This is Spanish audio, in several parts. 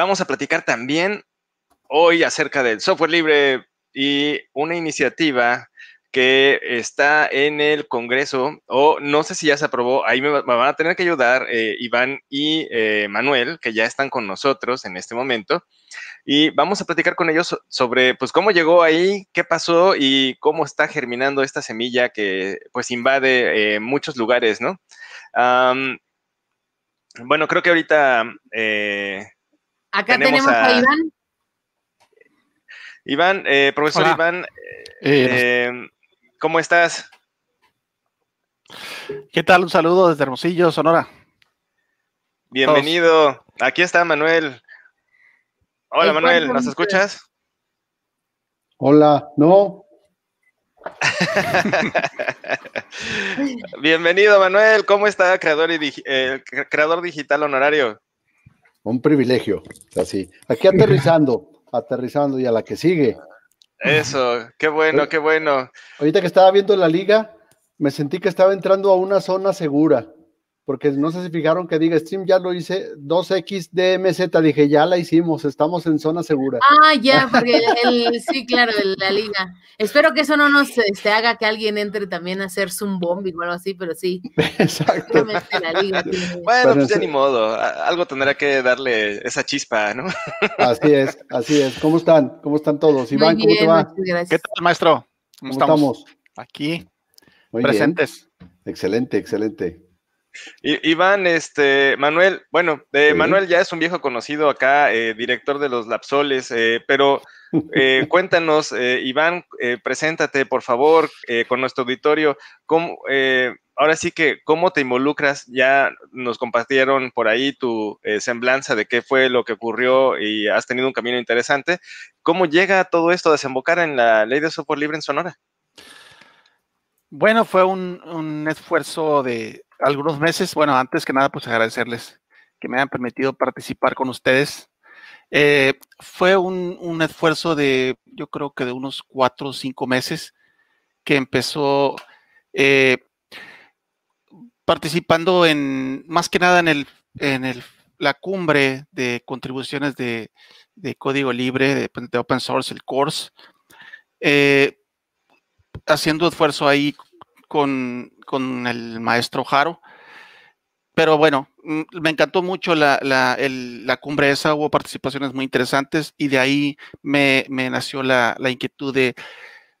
vamos a platicar también hoy acerca del software libre y una iniciativa que está en el Congreso, o no sé si ya se aprobó, ahí me, van a tener que ayudar eh, Iván y eh, Manuel, que ya están con nosotros en este momento, y vamos a platicar con ellos sobre, pues, cómo llegó ahí, qué pasó y cómo está germinando esta semilla que, pues, invade eh, muchos lugares, ¿no? bueno, creo que ahorita... Acá tenemos, a, Iván. Iván, profesor Iván, ¿Cómo estás? ¿Qué tal? Un saludo desde Hermosillo, Sonora. Bienvenido. Aquí está Manuel. Hola Manuel, ¿nos escuchas? Hola, no. Bienvenido Manuel, ¿cómo está creador, y, eh, creador digital honorario? Un privilegio, así. Aquí aterrizando, aterrizando y a la que sigue. Eso, qué bueno, qué bueno. Ahorita que estaba viendo la liga, me sentí que estaba entrando a una zona segura, porque no sé si fijaron que diga Stream ya lo hice 2X DMZ, dije ya la hicimos, estamos en zona segura. Ah, ya, porque el, sí, claro, la liga. Espero que eso no nos este, haga que alguien entre también a hacer Zoom bombing o algo así, pero sí. Exacto. Bueno, pues ya ni modo, algo tendrá que darle esa chispa, ¿no? Así es, así es. ¿Cómo están? ¿Cómo están todos? Iván, ¿cómo te va? ¿Qué tal, maestro? ¿Cómo, estamos? Aquí, presentes. Excelente, excelente. Iván, este, Manuel, bueno, eh, Manuel ya es un viejo conocido acá, eh, director de los Lapsoles, eh, pero cuéntanos, Iván, preséntate por favor con nuestro auditorio, ¿cómo, ahora sí que, ¿cómo te involucras? Ya nos compartieron por ahí tu semblanza de qué fue lo que ocurrió y has tenido un camino interesante. ¿Cómo llega todo esto a desembocar en la ley de software libre en Sonora? Bueno, fue un esfuerzo de algunos meses. Bueno, antes que nada, pues agradecerles que me hayan permitido participar con ustedes. Eh, fue un, esfuerzo de, yo creo que de unos cuatro o cinco meses que empezó eh, participando en, más que nada en el, en el, la cumbre de contribuciones de, código libre, de, open source, el course, eh, haciendo esfuerzo ahí con, con el maestro Jaro. Pero bueno, mm, me encantó mucho la, la, la, cumbre esa, hubo participaciones muy interesantes y de ahí me, me nació la, inquietud de,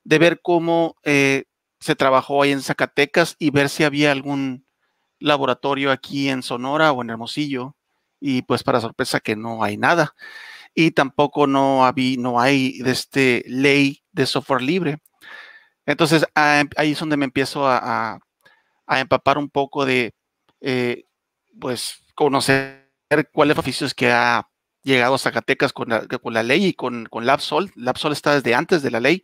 de, ver cómo eh, se trabajó ahí en Zacatecas y ver si había algún laboratorio aquí en Sonora o en Hermosillo. Y pues para sorpresa que no hay nada. Y tampoco no, había, no hay de este ley de software libre. Entonces ah, ahí es donde me empiezo a, empapar un poco de, eh, pues, conocer cuáles oficios que ha llegado a Zacatecas con la, con la ley y con, con LabSol. LabSol está desde antes de la ley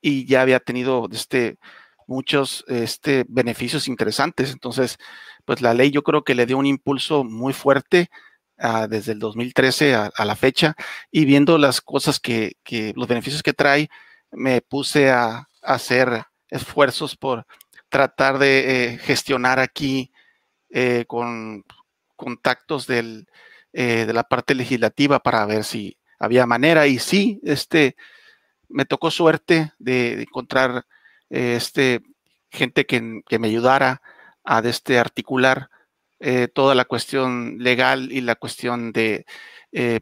y ya había tenido este, muchos este, beneficios interesantes. Entonces, pues la ley yo creo que le dio un impulso muy fuerte ah, desde el 2013 a, la fecha y viendo las cosas que, que, los beneficios que trae, me puse a, hacer esfuerzos por tratar de eh, gestionar aquí eh, con contactos eh, de la parte legislativa para ver si había manera. Y sí, este, me tocó suerte de, encontrar este, gente que, me ayudara a este, articular toda la cuestión legal y la cuestión de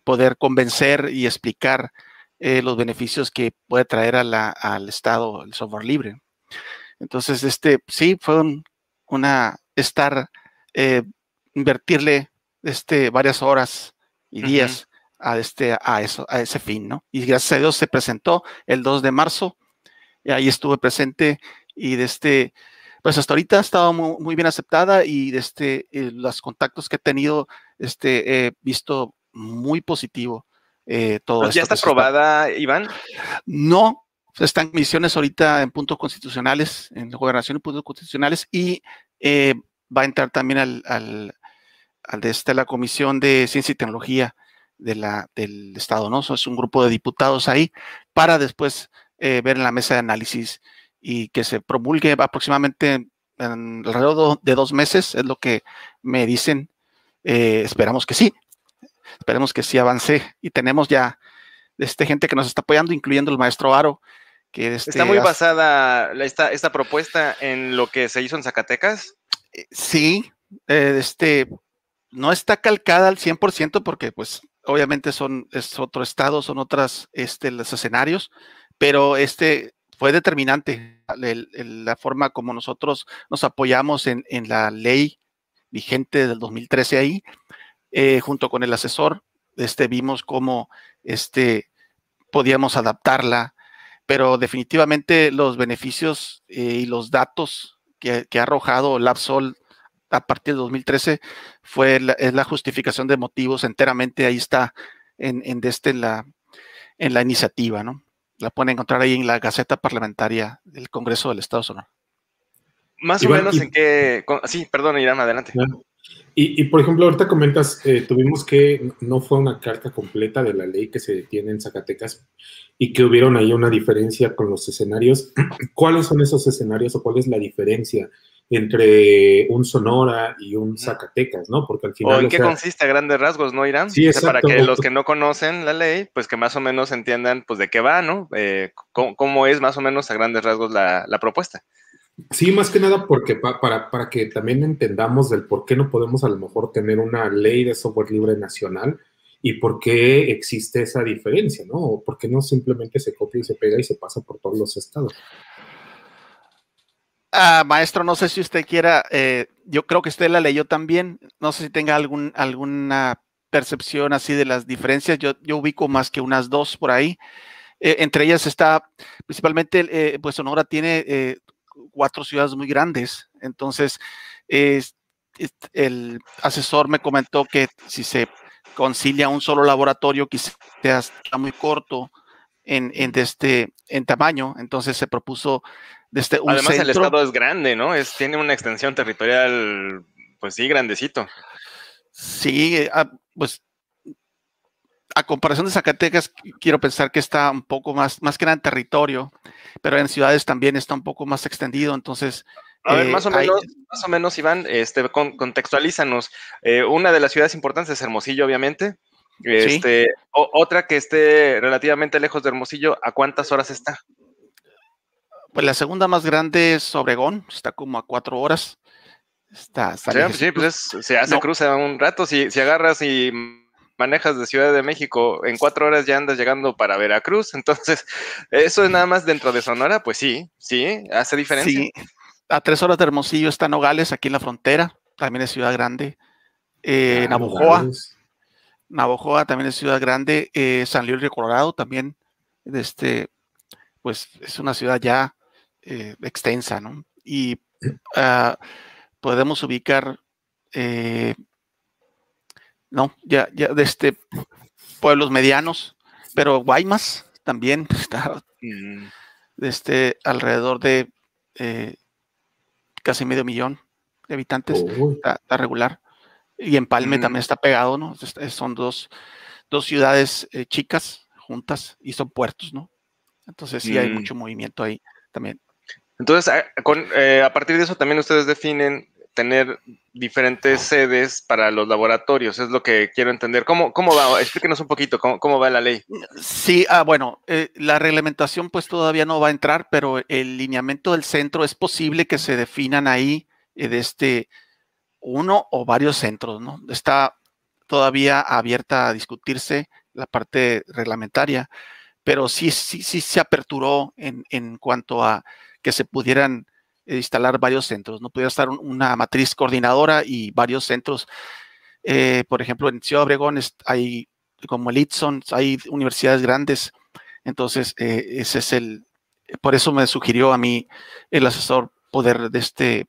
poder convencer y explicar los beneficios que puede traer al Estado el software libre. Entonces, este, sí, fue una, estar, eh, invertirle este, varias horas y días a, este, a, eso, a ese fin, ¿no? Y gracias a Dios se presentó el 2 de marzo, y ahí estuve presente y de este, pues hasta ahorita ha estado muy, bien aceptada y de este, eh, los contactos que he tenido, este, he visto muy positivo eh, todo ¿Ya está aprobada, Iván? No, están misiones ahorita en puntos constitucionales, en gobernación y puntos constitucionales, y eh, va a entrar también al, al, este, la Comisión de Ciencia y Tecnología del Estado, ¿no? es un grupo de diputados ahí para después eh, ver en la mesa de análisis y que se promulgue aproximadamente en alrededor de dos meses, es lo que me dicen. Eh, esperamos que sí, esperemos que sí avance y tenemos ya este, gente que nos está apoyando, incluyendo el maestro Aro. Que este, ¿Está muy basada esta, esta propuesta en lo que se hizo en Zacatecas? Eh, sí, eh, este, no está calcada al 100% porque pues obviamente son, es otro estado, son otras, este, los escenarios, pero este fue determinante la forma como nosotros nos apoyamos en, en, la ley vigente del 2013 ahí, eh, junto con el asesor, este, vimos cómo este, podíamos adaptarla, pero definitivamente los beneficios eh, y los datos que, ha arrojado LabSol a partir de 2013 fue la, es la justificación de motivos enteramente, ahí está en, en, este, la, en la iniciativa, ¿no? La pueden encontrar ahí en la Gaceta Parlamentaria del Congreso del Estado Sonora. Más o menos en qué... Sí, perdón, Irán, adelante. Y, por ejemplo, ahorita comentas, eh, tuvimos que, no fue una carta completa de la ley que se tiene en Zacatecas y que hubieron ahí una diferencia con los escenarios. ¿Cuáles son esos escenarios o cuál es la diferencia entre un Sonora y un Zacatecas, no? Porque al final... ¿O en qué consiste a grandes rasgos, no, Irán? Sí, Para que los que no conocen la ley, pues que más o menos entiendan, pues, de qué va, ¿no? Eh, cómo, es más o menos a grandes rasgos la, la propuesta. Sí, más que nada porque para, para que también entendamos del por qué no podemos a lo mejor tener una ley de software libre nacional y por qué existe esa diferencia, ¿no? O por qué no simplemente se copia y se pega y se pasa por todos los estados. Ah, maestro, no sé si usted quiera, eh, yo creo que usted la leyó también, no sé si tenga algún, alguna percepción así de las diferencias, yo, yo ubico más que unas dos por ahí. Eh, entre ellas está, principalmente, eh, pues Sonora tiene cuatro ciudades muy grandes. Entonces, el asesor me comentó que si se concilia un solo laboratorio, quizás está muy corto en, en, este, en tamaño. Entonces se propuso desde un Además, el estado es grande, ¿no? Es, tiene una extensión territorial, pues sí, grandecito. Sí, ah, pues a comparación de Zacatecas, quiero pensar que está un poco más, más que en territorio, pero en ciudades también está un poco más extendido, entonces... A ver, más o, eh, menos, más o menos, Iván, este, contextualízanos. Eh, una de las ciudades importantes es Hermosillo, obviamente. Este, otra que esté relativamente lejos de Hermosillo, ¿a cuántas horas está? Pues la segunda más grande es Obregón, está como a cuatro horas. Está, sí, pues se hace cruza un rato. Si, si agarras y manejas de Ciudad de México, en cuatro horas ya andas llegando para Veracruz. Entonces, eso es nada más dentro de Sonora, pues sí, sí, hace diferencia. Sí, a tres horas de Hermosillo está Nogales, aquí en la frontera, también es ciudad grande. Eh, ah, Navojoa, Navojoa también es ciudad grande. Eh, San Luis de Colorado también, este, pues es una ciudad ya eh, extensa, ¿no? Y ah, podemos ubicar eh, no, ya, ya de este pueblos medianos, pero Guaymas también está mm. este, alrededor de eh, casi medio millón de habitantes, está, regular. Y Empalme mm. también está pegado, ¿no? son dos, dos ciudades eh, chicas juntas y son puertos, ¿no? Entonces sí hay mm. mucho movimiento ahí también. Entonces, eh, a partir de eso también ustedes definen tener diferentes sedes para los laboratorios, es lo que quiero entender. ¿Cómo, cómo va? Explíquenos un poquito, ¿cómo, va la ley? Sí, ah, bueno, eh, la reglamentación pues todavía no va a entrar, pero el lineamiento del centro es posible que se definan ahí eh, de este uno o varios centros, ¿no? Está todavía abierta a discutirse la parte reglamentaria, pero sí, sí, sí se aperturó en, en cuanto a que se pudieran instalar varios centros, ¿no? Pudiera estar una matriz coordinadora y varios centros. Eh, por ejemplo, en Ciudad Obregón hay, como el Itson, hay universidades grandes. Entonces, eh, ese es el, por eso me sugirió a mí el asesor poder de este,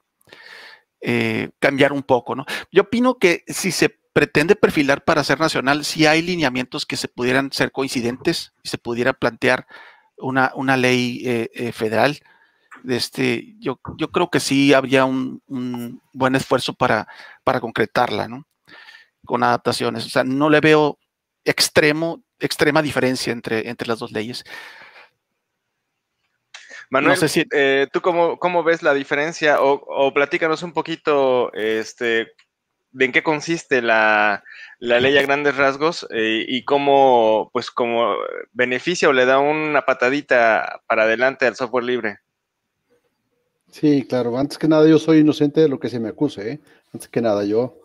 eh, cambiar un poco, ¿no? Yo opino que si se pretende perfilar para ser nacional, si hay lineamientos que se pudieran ser coincidentes y se pudiera plantear una, una ley federal este, yo, yo creo que sí habría un, buen esfuerzo para, para concretarla, ¿no? Con adaptaciones. O sea, no le veo extremo, extrema diferencia entre, entre las dos leyes. Manuel, No sé si- eh, ¿tú cómo, cómo ves la diferencia? O, o platícanos un poquito este, de en qué consiste la, la ley a grandes rasgos eh, y cómo, pues, como beneficia o le da una patadita para adelante al software libre. Sí, claro. Antes que nada, yo soy inocente de lo que se me acuse. ¿eh? Antes que nada, yo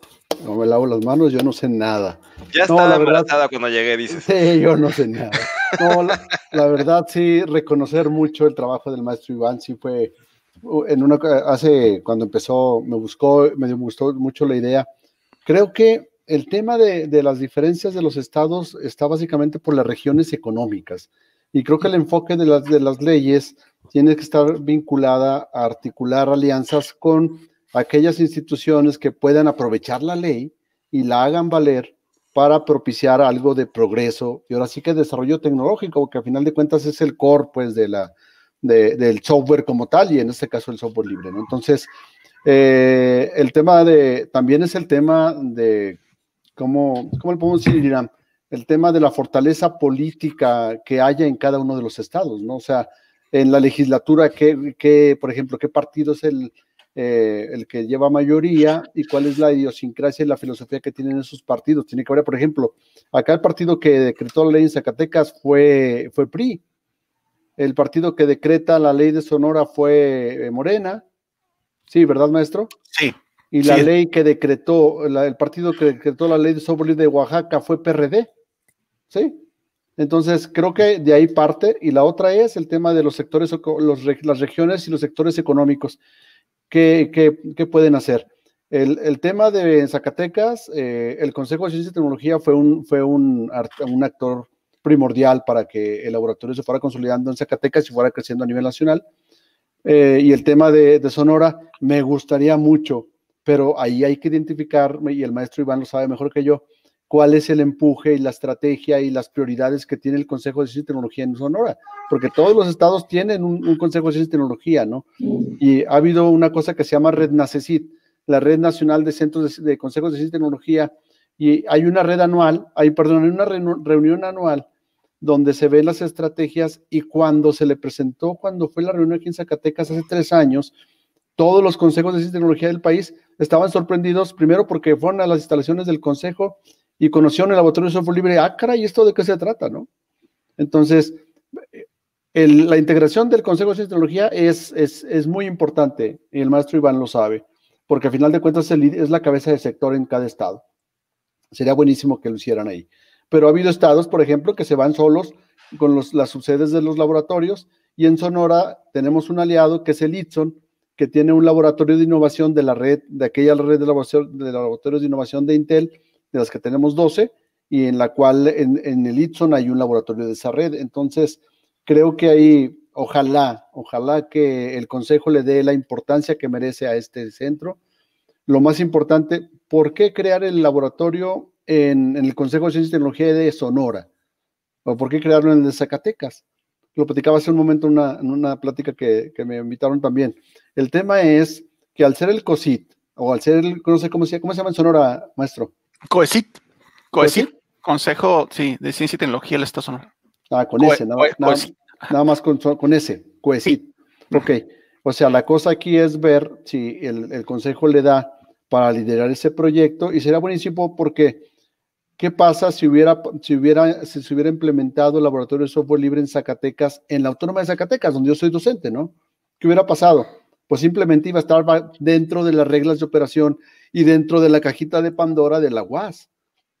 no me lavo las manos, yo no sé nada. Ya No, estaba la verdad- embarazada cuando llegué, dices. Sí, yo no sé nada. No, la, la verdad, sí, reconocer mucho el trabajo del maestro Iván, sí fue, uh, en una, hace, cuando empezó, me buscó, me gustó mucho la idea. Creo que el tema de, de las diferencias de los estados está básicamente por las regiones económicas. Y creo que el enfoque de las, de las leyes tiene que estar vinculada a articular alianzas con aquellas instituciones que puedan aprovechar la ley y la hagan valer para propiciar algo de progreso y ahora sí que desarrollo tecnológico, que a final de cuentas es el core pues de la, de- del software como tal y en este caso el software libre. Entonces, eh, el tema de, también es el tema de, ¿cómo, cómo le podemos decir, Irán? El tema de la fortaleza política que haya en cada uno de los estados, ¿no? O sea, en la legislatura, ¿qué, qué, por ejemplo, qué partido es el, eh, el que lleva mayoría y cuál es la idiosincrasia y la filosofía que tienen esos partidos. Tiene que haber, por ejemplo, acá el partido que decretó la ley en Zacatecas fue, fue PRI. El partido que decreta la ley de Sonora fue eh, Morena. Sí, ¿verdad, maestro? Sí, Y la Sí. ley que decretó, la- el partido que decretó la ley de libre de Oaxaca fue PRD. ¿Sí? Entonces, creo que de ahí parte. Y la otra es el tema de los sectores, los, las regiones y los sectores económicos. ¿Qué, qué- pueden hacer? El, el tema de Zacatecas, eh, el Consejo de Ciencia y Tecnología fue un, fue un, un actor primordial para que el laboratorio se fuera consolidando en Zacatecas y fuera creciendo a nivel nacional. Eh, y el tema de, de Sonora, me gustaría mucho, pero ahí hay que identificar, y el maestro Iván lo sabe mejor que yo, cuál es el empuje y la estrategia y las prioridades que tiene el Consejo de Ciencia y Tecnología en Sonora, porque todos los estados tienen un, Consejo de Ciencia y Tecnología, ¿no? Y ha habido una cosa que se llama Red NACECIT, la Red Nacional de Centros de, Consejos de Ciencia y Tecnología, y hay una red anual, hay, perdón, una reunión anual donde se ven las estrategias y cuando se le presentó, cuando fue la reunión aquí en Zacatecas hace tres años, todos los consejos de ciencia y tecnología del país estaban sorprendidos, primero porque fueron a las instalaciones del consejo y conocieron el laboratorio de software libre. Ah, caray, ¿esto de qué se trata, no? Entonces, la integración del consejo de ciencia y tecnología es, es, es muy importante y el maestro Iván lo sabe, porque al final de cuentas el- es la cabeza del sector en cada estado. Sería buenísimo que lo hicieran ahí. Pero ha habido estados, por ejemplo, que se van solos con los, las subsedes de los laboratorios y en Sonora tenemos un aliado que es el ITSON, que tiene un laboratorio de innovación de la red, de aquella red de, laborator- de laboratorios de innovación de Intel, de las que tenemos 12, y en la cual en, en el ITSON hay un laboratorio de esa red. Entonces, creo que ahí, ojalá, ojalá que el Consejo le dé la importancia que merece a este centro. Lo más importante, ¿por qué crear el laboratorio en, en el Consejo de Ciencia y Tecnología de Sonora? ¿O por qué crearlo en el de Zacatecas? Lo platicaba hace un momento en una, una plática que, que me invitaron también. El tema es que al ser el COSIT, o al ser el, no sé cómo se, cómo se llama en Sonora, maestro. COECIT. COECIT. Consejo sí, de Ciencia y Tecnología del Estado Sonora. Ah, con ese, nada, nada- más con, con ese, COECIT. Ok, o sea, la cosa aquí es ver si el, el consejo le da para liderar ese proyecto y será buenísimo porque ¿qué pasa si hubiera, si hubiera, si se hubiera implementado el laboratorio de software libre en Zacatecas, en la Autónoma de Zacatecas, donde yo soy docente, ¿no? ¿Qué hubiera pasado? Pues simplemente iba a estar dentro de las reglas de operación y dentro de la cajita de Pandora de la UAS,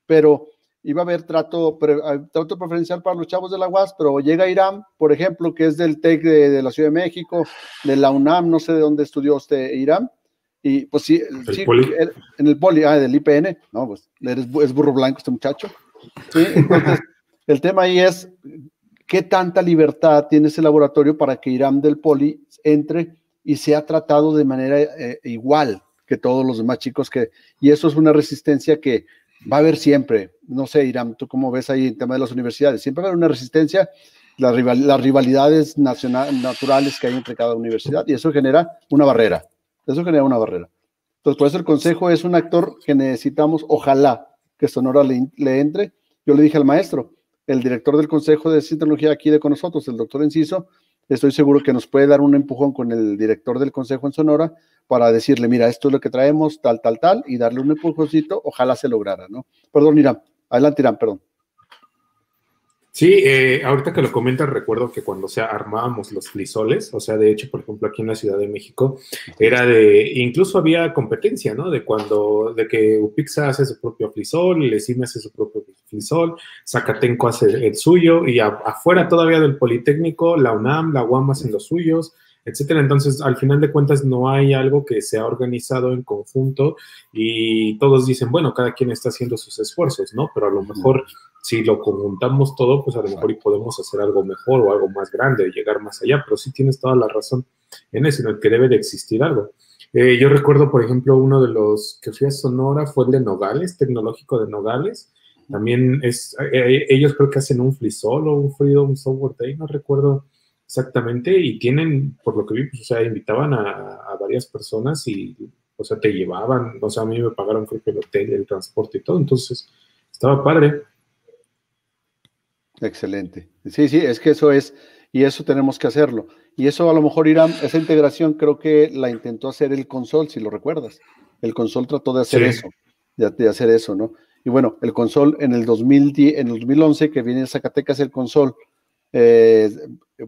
pero iba a haber trato, pre- trato preferencial para los chavos de la UAS, pero llega Irán, por ejemplo, que es del TEC de, de la Ciudad de México, de la UNAM, no sé de dónde estudió usted Irán, y pues sí, El sí, Poli. en el poli, ah, del IPN, no, pues eres es burro blanco este muchacho. Sí, entonces, el tema ahí es qué tanta libertad tiene ese laboratorio para que Irán del poli entre y sea tratado de manera eh, igual que todos los demás chicos que, y eso es una resistencia que va a haber siempre. No sé, Irán, ¿tú cómo ves ahí el tema de las universidades? Siempre va a haber una resistencia, las, rival- las rivalidades nacional, naturales que hay entre cada universidad y eso genera una barrera. Eso genera una barrera. Entonces, por eso el consejo es un actor que necesitamos, ojalá que Sonora le, le entre. Yo le dije al maestro, el director del Consejo de Tecnología aquí de con nosotros, el doctor Enciso, estoy seguro que nos puede dar un empujón con el director del Consejo en Sonora para decirle, mira, esto es lo que traemos, tal, tal, tal, y darle un empujoncito, ojalá se lograra, ¿no? Perdón, Irán, adelante, Irán, perdón. Sí, eh, ahorita que lo comentas, recuerdo que cuando sea, armábamos los frisoles, o sea, de hecho, por ejemplo, aquí en la Ciudad de México, era de, incluso había competencia, ¿no? De cuando, de que Upixa hace su propio frisol, Lecime hace su propio frisol, Zacatenco hace el suyo, y afuera todavía del Politécnico, la UNAM, la UAM hacen los suyos, etcétera. Entonces, al final de cuentas, no hay algo que se ha organizado en conjunto y todos dicen, bueno, cada quien está haciendo sus esfuerzos, ¿no? Pero a lo mejor si lo conjuntamos todo, pues a lo mejor y podemos hacer algo mejor o algo más grande, llegar más allá, pero sí tienes toda la razón en eso, en el que debe de existir algo. Eh, yo recuerdo, por ejemplo, uno de los que fui a Sonora fue el de Nogales, tecnológico de Nogales. También es, eh, eh, ellos creo que hacen un FreeSol o un Freedom Software Day, no recuerdo exactamente, y tienen, por lo que vi, pues, o sea, invitaban a, varias personas y, o sea, te llevaban, o sea, a mí me pagaron creo que el hotel, el transporte y todo, entonces estaba padre. Excelente. Sí, sí, es que eso es, y eso tenemos que hacerlo. Y eso a lo mejor irá, esa integración creo que la intentó hacer el console, si lo recuerdas. El console trató de hacer eso, de, hacer eso, ¿no? Y bueno, el console en el 2010, en el 2011 que viene en Zacatecas el console, eh,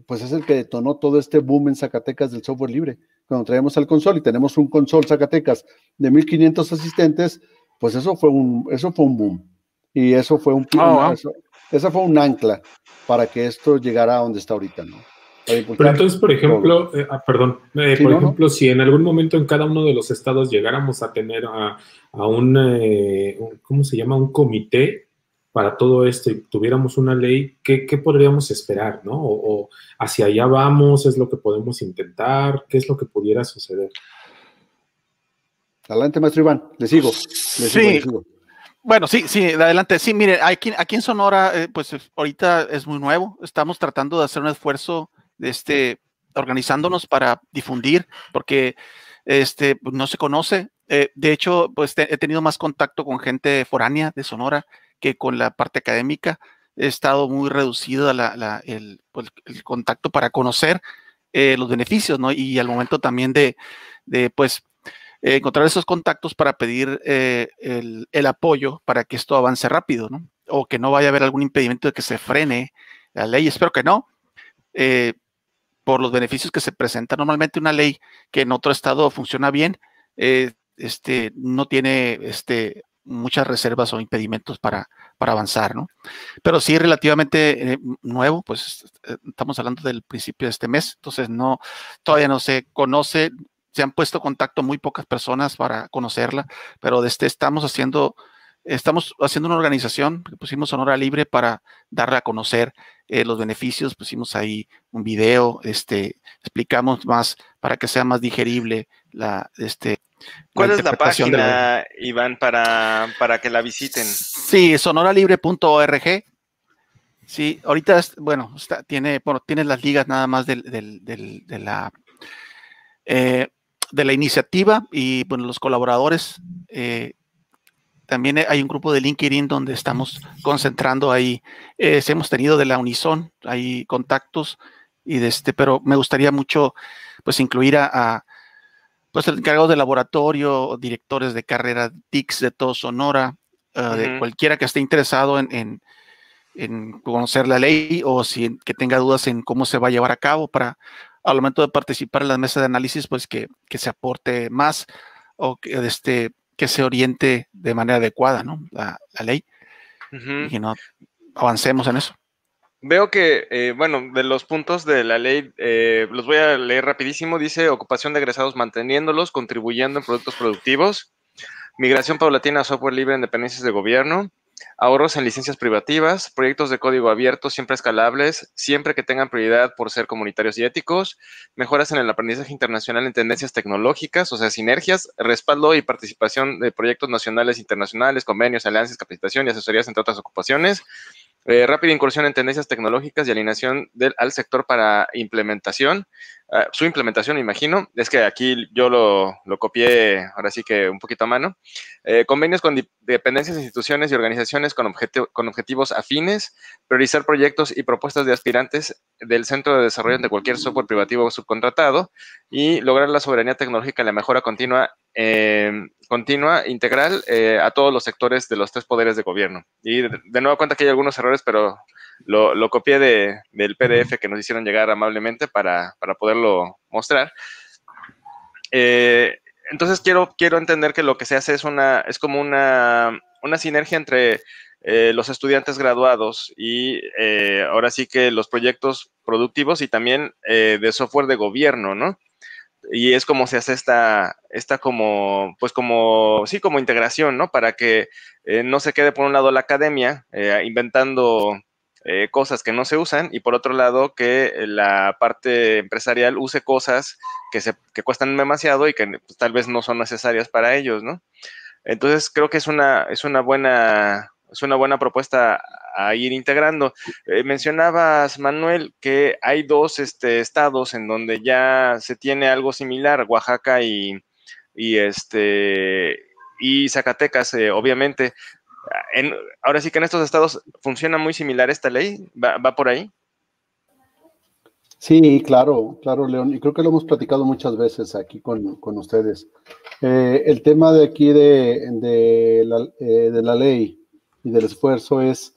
pues es el que detonó todo este boom en Zacatecas del software libre. Cuando traemos al console y tenemos un console Zacatecas de 1500 asistentes, pues eso fue un, eso fue un boom. Y eso fue un, oh, esa fue un ancla para que esto llegara a donde está ahorita, ¿no? Pero entonces, por ejemplo, eh, ah, perdón, eh, por ejemplo, si en algún momento en cada uno de los estados llegáramos a tener a, un, eh, ¿cómo se llama? Un comité para todo esto y tuviéramos una ley, ¿qué, podríamos esperar, no? O, hacia allá vamos, es lo que podemos intentar, ¿qué es lo que pudiera suceder? Adelante, maestro Iván, le sigo. Le sí. le sigo. Bueno, sí, sí, adelante. Sí, mire, aquí, aquí en Sonora, eh, pues ahorita es muy nuevo. Estamos tratando de hacer un esfuerzo, este, organizándonos para difundir, porque este, pues, no se conoce. Eh, de hecho, pues he tenido más contacto con gente foránea de Sonora que con la parte académica. He estado muy reducido pues, el, contacto para conocer eh, los beneficios, ¿no? Y al momento también de, pues, encontrar esos contactos para pedir eh, el, apoyo para que esto avance rápido, ¿no? O que no vaya a haber algún impedimento de que se frene la ley. Espero que no. Eh, por los beneficios que se presenta normalmente una ley que en otro estado funciona bien, este, no tiene este, muchas reservas o impedimentos para, para avanzar, ¿no? Pero sí relativamente nuevo, pues estamos hablando del principio de este mes, entonces no, todavía no se conoce, se han puesto contacto muy pocas personas para conocerla, pero desde estamos haciendo, estamos haciendo una organización pusimos Sonora Libre para darle a conocer eh, los beneficios, pusimos ahí un video, este, explicamos más para que sea más digerible la, este, ¿Cuál es la página, Iván, para, para que la visiten? Sí, sonoralibre.org. Sí, ahorita, bueno, tiene, bueno, tiene las ligas nada más del, de la eh, de la iniciativa y bueno, los colaboradores. Eh, también hay un grupo de LinkedIn donde estamos concentrando ahí. Eh, hemos tenido de la Unison, hay contactos y de este, pero me gustaría mucho pues incluir a, pues el encargado de laboratorio, directores de carrera TICS de todo Sonora, eh, de cualquiera que esté interesado en, en, conocer la ley o si que tenga dudas en cómo se va a llevar a cabo para al momento de participar en la mesa de análisis, pues que, se aporte más o que, este, que se oriente de manera adecuada, ¿no? La, ley. Y que no avancemos en eso. Veo que, eh, bueno, de los puntos de la ley, eh, los voy a leer rapidísimo. Dice ocupación de egresados manteniéndolos, contribuyendo en productos productivos, migración paulatina a software libre en dependencias de gobierno, ahorros en licencias privativas, proyectos de código abierto siempre escalables, siempre que tengan prioridad por ser comunitarios y éticos, mejoras en el aprendizaje internacional en tendencias tecnológicas, o sea, sinergias, respaldo y participación de proyectos nacionales, internacionales, convenios, alianzas, capacitación y asesorías, entre otras ocupaciones. Eh, rápida incursión en tendencias tecnológicas y alineación del, al sector para implementación, ah, su implementación, me imagino, es que aquí yo lo, copié ahora sí que un poquito a mano. Eh, convenios con dependencias, instituciones y organizaciones con, con objetivos afines, priorizar proyectos y propuestas de aspirantes del centro de desarrollo de cualquier software privativo o subcontratado y lograr la soberanía tecnológica y la mejora continua, eh, continua integral eh, a todos los sectores de los tres poderes de gobierno. Y de, nueva cuenta que hay algunos errores, pero lo, copié de, del PDF que nos hicieron llegar amablemente para, para poderlo mostrar. Eh, entonces quiero, quiero entender que lo que se hace es una, es como una, una sinergia entre eh, los estudiantes graduados y eh, ahora sí que los proyectos productivos y también de software de gobierno, ¿no? Y es como se hace esta, esta como, pues como, sí, como integración, ¿no? Para que no se quede por un lado la academia inventando eh, cosas que no se usan y por otro lado que la parte empresarial use cosas que, se, que cuestan demasiado y que pues, tal vez no son necesarias para ellos, ¿no? Entonces creo que es una, es una buena, es una buena propuesta a ir integrando. Eh, mencionabas, Manuel, que hay dos este, estados en donde ya se tiene algo similar, Oaxaca y, y este y Zacatecas, eh, obviamente. En, ahora sí que en estos estados funciona muy similar esta ley, va, por ahí. Sí, claro, claro, León, y creo que lo hemos platicado muchas veces aquí con, con ustedes. Eh, el tema de aquí de, de, la, eh, de, la, ley y del esfuerzo es,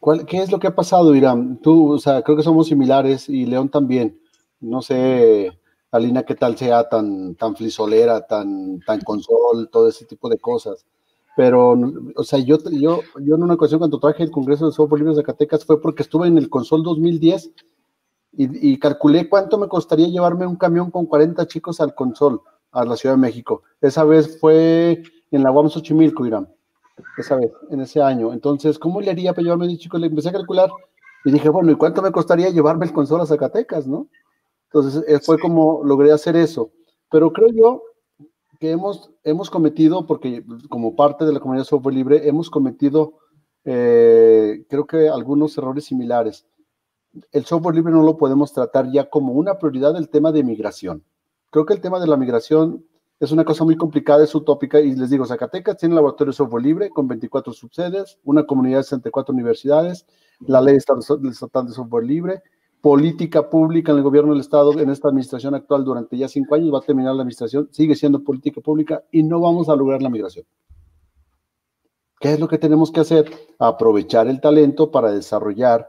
¿cuál, ¿qué es lo que ha pasado, Irán? Tú, o sea, creo que somos similares y León también. No sé, Alina, qué tal sea tan, tan flisolera, tan, tan consol, todo ese tipo de cosas. Pero, o sea, yo, yo, yo en una ocasión cuando traje el Congreso de Software Libre de Zacatecas fue porque estuve en el Consol 2010 y, y, calculé cuánto me costaría llevarme un camión con 40 chicos al consol, a la Ciudad de México. Esa vez fue en la UAM Xochimilco, Irán. Esa vez, en ese año. Entonces, ¿cómo le haría para llevarme a mis chicos? Le empecé a calcular y dije, bueno, ¿y cuánto me costaría llevarme el consol a Zacatecas, no? Entonces, fue como logré hacer eso. Pero creo yo que hemos, hemos cometido, porque como parte de la comunidad software libre, hemos cometido, eh, creo que algunos errores similares el software libre no lo podemos tratar ya como una prioridad del tema de migración. Creo que el tema de la migración es una cosa muy complicada, es utópica, y les digo, Zacatecas tiene laboratorio de software libre con 24 subsedes, una comunidad de 64 universidades, la ley estatal de software libre, política pública en el gobierno del Estado, en esta administración actual durante ya cinco años, va a terminar la administración, sigue siendo política pública y no vamos a lograr la migración. ¿Qué es lo que tenemos que hacer? Aprovechar el talento para desarrollar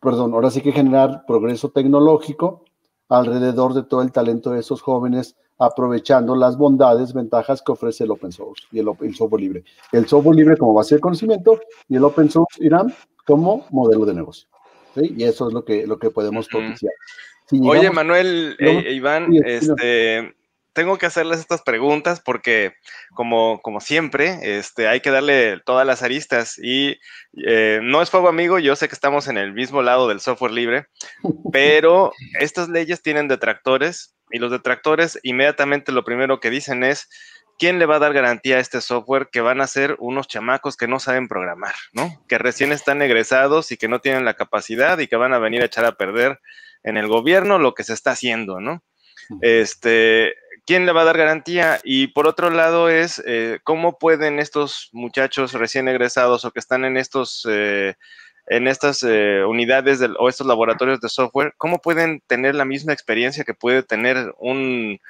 perdón, ahora sí que generar progreso tecnológico alrededor de todo el talento de esos jóvenes, aprovechando las bondades, ventajas que ofrece el open source y el, el software libre. El software libre como base de conocimiento y el open source irán como modelo de negocio. ¿Sí? Y eso es lo que, lo que podemos propiciar. Si llegamos, Oye, Manuel, eh, Iván, sí, este, tengo que hacerles estas preguntas porque, como, como siempre, este, hay que darle todas las aristas y eh, no es fuego amigo, yo sé que estamos en el mismo lado del software libre, pero estas leyes tienen detractores y los detractores inmediatamente lo primero que dicen es, ¿quién le va a dar garantía a este software que van a ser unos chamacos que no saben programar, ¿no? Que recién están egresados y que no tienen la capacidad y que van a venir a echar a perder en el gobierno lo que se está haciendo, ¿no? Este, ¿quién le va a dar garantía? Y por otro lado es, eh, ¿cómo pueden estos muchachos recién egresados o que están en estos, eh, en estas eh, unidades del, o estos laboratorios de software, cómo pueden tener la misma experiencia que puede tener un,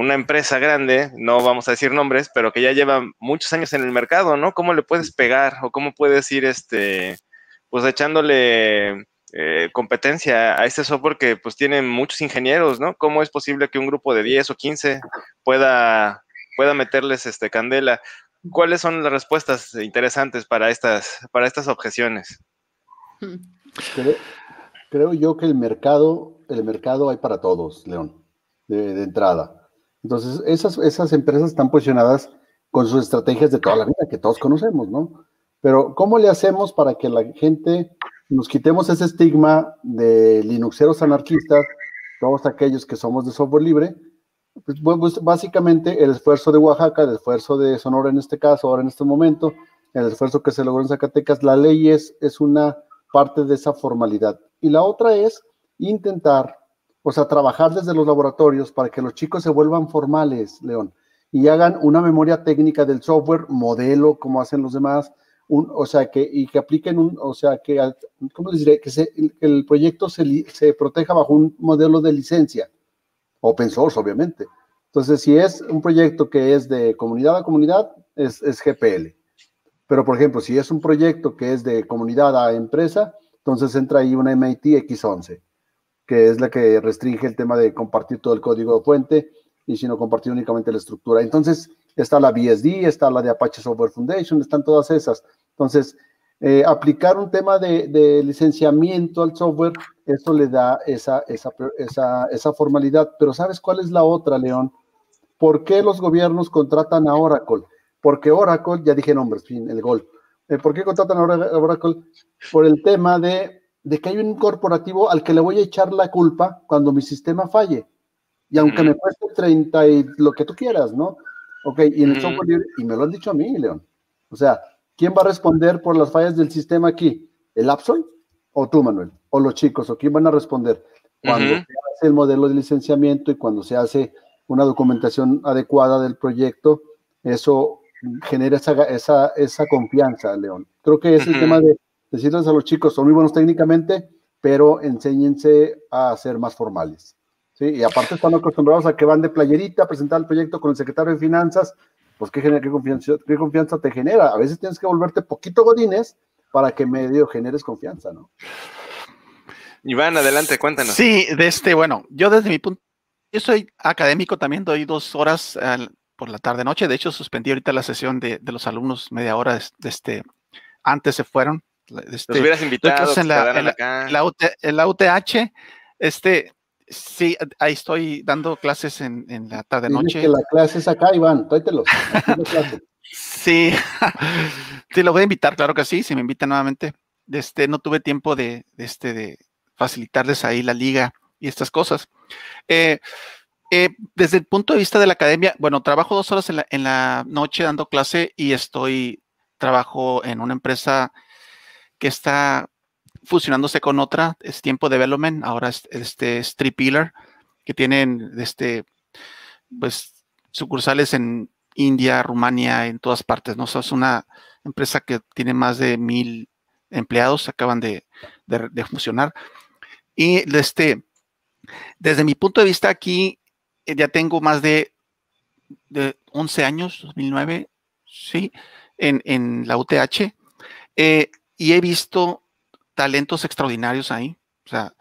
una empresa grande, no vamos a decir nombres, pero que ya lleva muchos años en el mercado, ¿no? ¿Cómo le puedes pegar o cómo puedes ir, este, pues echándole eh, competencia a este software que pues tiene muchos ingenieros, ¿no? ¿Cómo es posible que un grupo de 10 o 15 pueda, pueda meterles este candela? ¿Cuáles son las respuestas interesantes para estas, para estas objeciones? Creo, yo que el mercado, el mercado hay para todos, León, de entrada. Entonces, esas, esas empresas están posicionadas con sus estrategias de toda la vida, que todos conocemos, ¿no? Pero, ¿cómo le hacemos para que la gente nos quitemos ese estigma de linuxeros anarquistas, todos aquellos que somos de software libre, pues, pues, básicamente el esfuerzo de Oaxaca, el esfuerzo de Sonora en este caso, ahora en este momento, el esfuerzo que se logró en Zacatecas, la ley es, es una parte de esa formalidad. Y la otra es intentar O sea, trabajar desde los laboratorios para que los chicos se vuelvan formales, León, y hagan una memoria técnica del software, modelo, como hacen los demás, un, o sea, que, y que apliquen un, o sea, que, ¿cómo les? Que, que el proyecto se, se proteja bajo un modelo de licencia, open source, obviamente. Entonces, si es un proyecto que es de comunidad a comunidad, es, es GPL. Pero, por ejemplo, si es un proyecto que es de comunidad a empresa, entonces entra ahí una MIT X11, que es la que restringe el tema de compartir todo el código de fuente y sino compartir únicamente la estructura. Entonces, está la BSD, está la de Apache Software Foundation, están todas esas. Entonces, eh, aplicar un tema de, de, licenciamiento al software, eso le da esa, esa, esa, esa formalidad. Pero ¿sabes cuál es la otra, León? ¿Por qué los gobiernos contratan a Oracle? Porque Oracle, ya dije nombres, fin, el gol. Eh, ¿Por qué contratan a Oracle? Por el tema de, de, que hay un corporativo al que le voy a echar la culpa cuando mi sistema falle. Y aunque me cueste 30 y lo que tú quieras, ¿no? Ok, y en el software libre, y me lo han dicho a mí, León. O sea, ¿quién va a responder por las fallas del sistema aquí? ¿El Absol o tú, Manuel? ¿O los chicos? ¿O quién van a responder? Cuando se hace el modelo de licenciamiento y cuando se hace una documentación adecuada del proyecto, eso genera esa, esa, esa confianza, León. Creo que es el tema de decirles a los chicos, son muy buenos técnicamente, pero enséñense a ser más formales. ¿sí? Y aparte están acostumbrados a que van de playerita a presentar el proyecto con el secretario de Finanzas, pues ¿qué, genera, qué, confianza, qué confianza te genera? A veces tienes que volverte poquito godines para que medio generes confianza, ¿no? Iván, adelante, cuéntanos. Sí, de este, bueno, yo desde mi punto yo soy académico también, doy dos horas al, por la tarde noche. De hecho, suspendí ahorita la sesión de, de los alumnos media hora. De, de este, antes se fueron. Este, Los hubieras invitado. En la, en, la, en, la UT, en la UTH, este, sí, ahí estoy dando clases en, en la tarde noche. que la clase es acá, Iván, tráetelos. sí, sí, lo voy a invitar, claro que sí, si me invitan nuevamente. Este, no tuve tiempo de, de, este, de facilitarles ahí la liga y estas cosas. Eh, eh, desde el punto de vista de la academia, bueno, trabajo dos horas en la, en la, noche dando clase y estoy, trabajo en una empresa que está fusionándose con otra, es Tiempo Development, ahora es, este es Tripillar, que tienen este, pues, sucursales en India, Rumania, en todas partes, ¿no? Es una empresa que tiene más de mil empleados, acaban de, de, de fusionar. Y este, desde mi punto de vista aquí, eh, ya tengo más de, de 11 años, 2009, sí, en, en la UTH, eh, y he visto talentos extraordinarios ahí. O sea,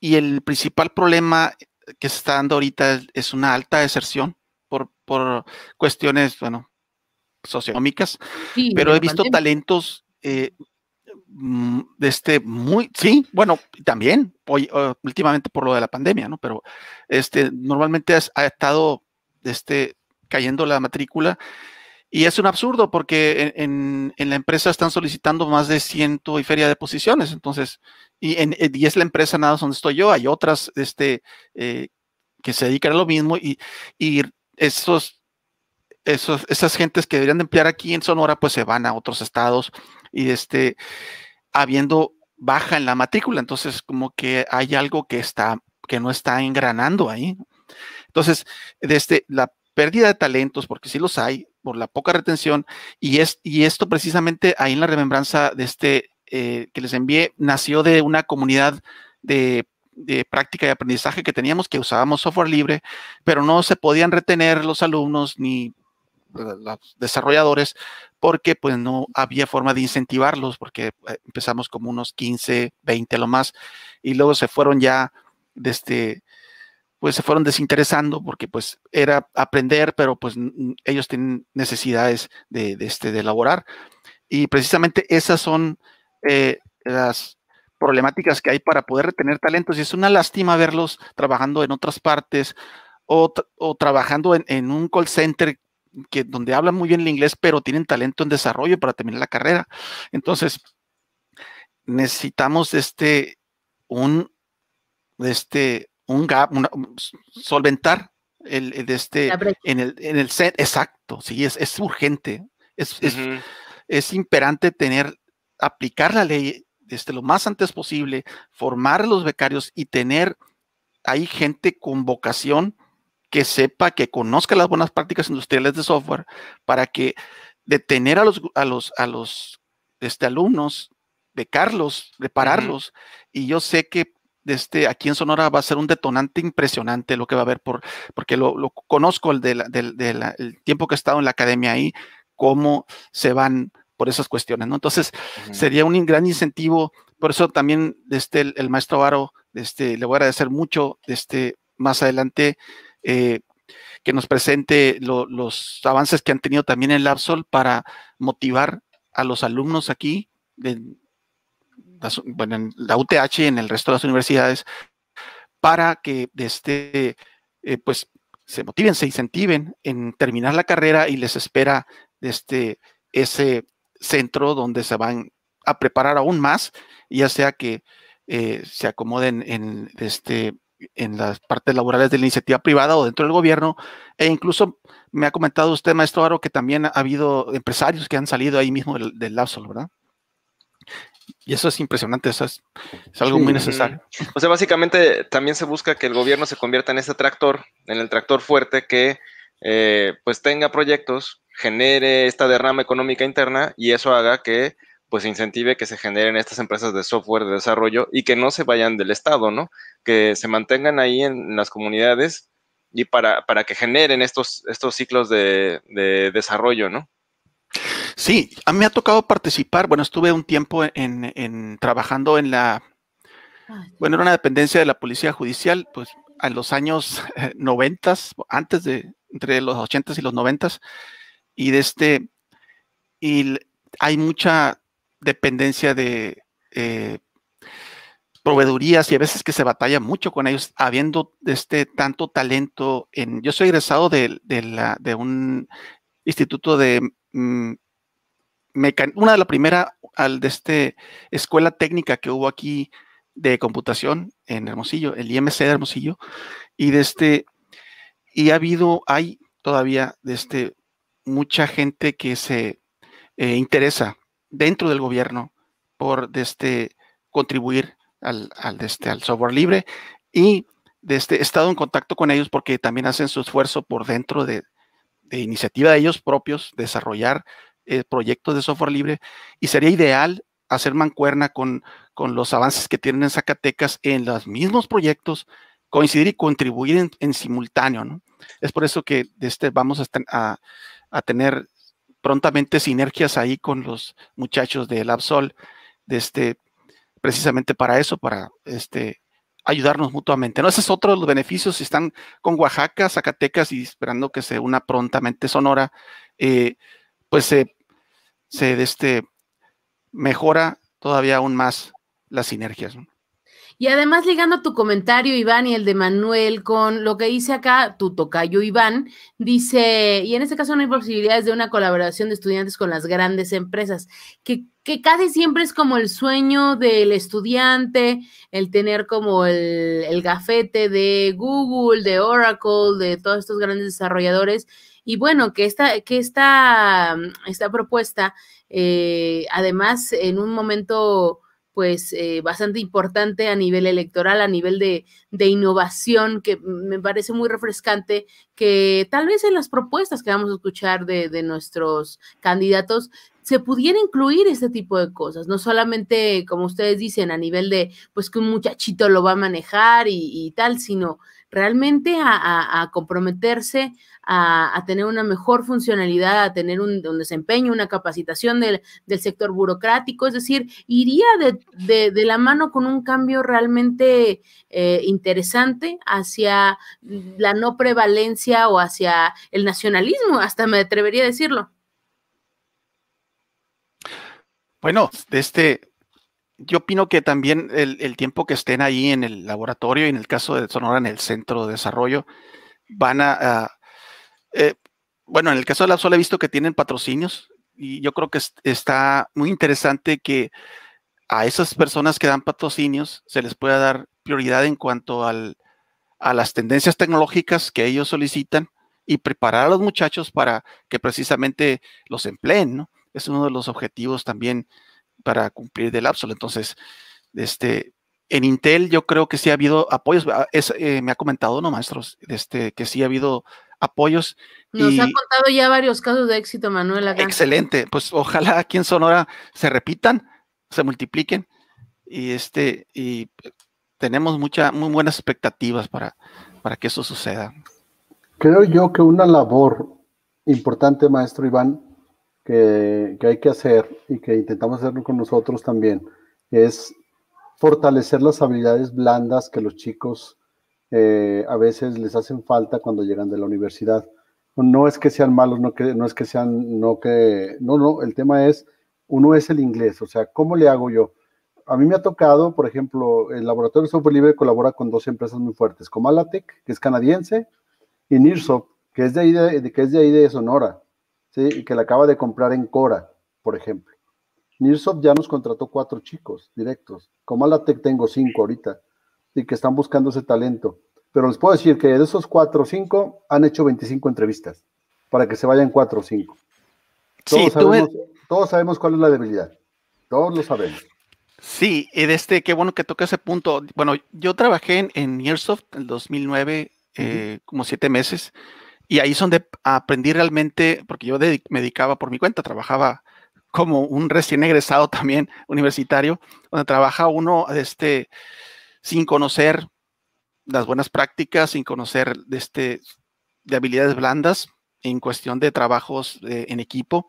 y el principal problema que se está dando ahorita es, una alta deserción por, por cuestiones, bueno, socioeconómicas, sí, pero he visto pandemia. talentos eh, de este muy, sí, bueno, también, hoy, uh, últimamente por lo de la pandemia, ¿no? Pero este, normalmente has, ha estado este, cayendo la matrícula y es un absurdo porque en, la empresa están solicitando más de ciento y feria de posiciones, entonces, y, en, y es la empresa nada donde estoy yo, hay otras este, eh, que se dedican a lo mismo y, y esos, esos, esas gentes que deberían de emplear aquí en Sonora, pues se van a otros estados y este, habiendo baja en la matrícula, entonces como que hay algo que está, que no está engranando ahí. Entonces, desde este, la pérdida de talentos, porque sí los hay, por la poca retención, y, es, y esto precisamente ahí en la remembranza de este eh, que les envié, nació de una comunidad de, práctica y aprendizaje que teníamos, que usábamos software libre, pero no se podían retener los alumnos ni los desarrolladores porque pues no había forma de incentivarlos porque eh, empezamos como unos 15, 20 a lo más y luego se fueron ya desde este, pues se fueron desinteresando porque pues era aprender, pero pues ellos tienen necesidades de, de, este, de elaborar. Y precisamente esas son eh, las problemáticas que hay para poder retener talentos. Y es una lástima verlos trabajando en otras partes o, o trabajando en, en, un call center que donde hablan muy bien el inglés, pero tienen talento en desarrollo para terminar la carrera. Entonces, necesitamos este, un, este, un gap, una, solventar el, el este, en el, en el set, exacto, sí, es, es urgente, es, uh -huh. es, es, imperante tener, aplicar la ley desde lo más antes posible, formar a los becarios y tener hay gente con vocación que sepa, que conozca las buenas prácticas industriales de software para que detener a los, a los, a los este, alumnos, becarlos, repararlos. Y yo sé que este, aquí en Sonora va a ser un detonante impresionante lo que va a haber, por, porque lo, conozco el, del tiempo que he estado en la academia ahí, cómo se van por esas cuestiones, ¿no? Entonces, sería un gran incentivo, por eso también este, el, maestro Aro, este, le voy a agradecer mucho este, más adelante eh, que nos presente los avances que han tenido también en LabSol para motivar a los alumnos aquí, bueno, en la UTH y en el resto de las universidades, para que este, eh, pues, se motiven, se incentiven en terminar la carrera y les espera este, ese centro donde se van a preparar aún más, ya sea que eh, se acomoden en, este, en las partes laborales de la iniciativa privada o dentro del gobierno, e incluso me ha comentado usted, maestro Aro, que también ha habido empresarios que han salido ahí mismo del, del ¿verdad? Y eso es impresionante, eso es, algo muy necesario. O sea, básicamente también se busca que el gobierno se convierta en ese tractor, en el tractor fuerte que eh, pues tenga proyectos, genere esta derrama económica interna y eso haga que pues incentive que se generen estas empresas de software de desarrollo y que no se vayan del Estado, ¿no? Que se mantengan ahí en, las comunidades y para, para, que generen estos, estos ciclos de, desarrollo, ¿no? Sí, a mí me ha tocado participar, bueno, estuve un tiempo en, trabajando en la, bueno, era una dependencia de la Policía Judicial, pues en los años noventas, antes de, entre los ochentas y los noventas, y de este, y hay mucha dependencia de eh, proveedurías y a veces que se batalla mucho con ellos, habiendo este tanto talento en, yo soy egresado de, de, un instituto de, mm, una de la primera, al de este escuela técnica que hubo aquí de computación en Hermosillo, el IMC de Hermosillo, y de este, y ha habido, hay todavía de este, mucha gente que se eh, interesa dentro del gobierno por este, contribuir al, al, este, al software libre y este, he estado en contacto con ellos porque también hacen su esfuerzo por dentro de, iniciativa de ellos propios, desarrollar eh, proyectos de software libre y sería ideal hacer mancuerna con, con los avances que tienen en Zacatecas en los mismos proyectos, coincidir y contribuir en, simultáneo. ¿no? Es por eso que este, vamos a, tener prontamente sinergias ahí con los muchachos de LabSol, de este, precisamente para eso, para este, ayudarnos mutuamente. ¿no? Ese es otro de los beneficios. Si están con Oaxaca, Zacatecas y esperando que se una prontamente Sonora, eh, pues se, se este, mejora todavía aún más las sinergias. Y además, ligando tu comentario, Iván, y el de Manuel, con lo que dice acá tu tocayo Iván, dice, y en este caso no hay posibilidades de una colaboración de estudiantes con las grandes empresas, que, que casi siempre es como el sueño del estudiante, el tener como el, el gafete de Google, de Oracle, de todos estos grandes desarrolladores. Y bueno, que esta, que esta, esta propuesta, eh, además, en un momento pues eh, bastante importante a nivel electoral, a nivel de, innovación, que me parece muy refrescante, que tal vez en las propuestas que vamos a escuchar de, nuestros candidatos se pudiera incluir este tipo de cosas, no solamente, como ustedes dicen, a nivel de, pues que un muchachito lo va a manejar y, tal, sino realmente a comprometerse a, tener una mejor funcionalidad, a tener un, desempeño, una capacitación del, sector burocrático, es decir, iría de, la mano con un cambio realmente eh, interesante hacia la no prevalencia o hacia el nacionalismo, hasta me atrevería a decirlo. Bueno, de este, yo opino que también el, tiempo que estén ahí en el laboratorio y en el caso de Sonora en el centro de desarrollo, van a, eh, bueno, en el caso de la Sol he visto que tienen patrocinios y yo creo que está muy interesante que a esas personas que dan patrocinios se les pueda dar prioridad en cuanto al, a las tendencias tecnológicas que ellos solicitan y preparar a los muchachos para que precisamente los empleen, ¿no? Es uno de los objetivos también para cumplir del Absol. Entonces, este, en Intel yo creo que sí ha habido apoyos. ah, es, eh, me ha comentado, ¿no, maestros? Este, que sí ha habido apoyos. Nos y- ha contado ya varios casos de éxito, Manuel, acá. Excelente. Pues ojalá aquí en Sonora se repitan, se multipliquen. Y este, y tenemos mucha, muy buenas expectativas para, para que eso suceda. Creo yo que una labor importante, maestro Iván, que, hay que hacer y que intentamos hacerlo con nosotros también, es fortalecer las habilidades blandas que los chicos eh, a veces les hacen falta cuando llegan de la universidad. No es que sean malos, no, que, no es que sean, no que, no, no, el tema es, uno es el inglés, o sea, ¿cómo le hago yo? A mí me ha tocado, por ejemplo, el Laboratorio de Software Libre colabora con dos empresas muy fuertes, Comalatec, que es canadiense, y Nearsoft, que es de ahí de- que es de, ahí de Sonora, ¿sí? y que la acaba de comprar en Cora, por ejemplo. Nearsoft ya nos contrató cuatro chicos directos. Comalatec tengo cinco ahorita, y que están buscando ese talento. Pero les puedo decir que de esos cuatro o cinco han hecho 25 entrevistas para que se vayan cuatro o cinco. Todos, Sí, sabemos, todos sabemos cuál es la debilidad. Todos lo sabemos. Sí, y de este, qué bueno que toca ese punto. Bueno, yo trabajé en, en Nearsoft en el 2009, eh, como siete meses, y ahí es donde aprendí realmente, porque yo me dedicaba por mi cuenta, trabajaba como un recién egresado también universitario, donde trabaja uno este, sin conocer las buenas prácticas, sin conocer de, este, de habilidades blandas en cuestión de trabajos eh, en equipo.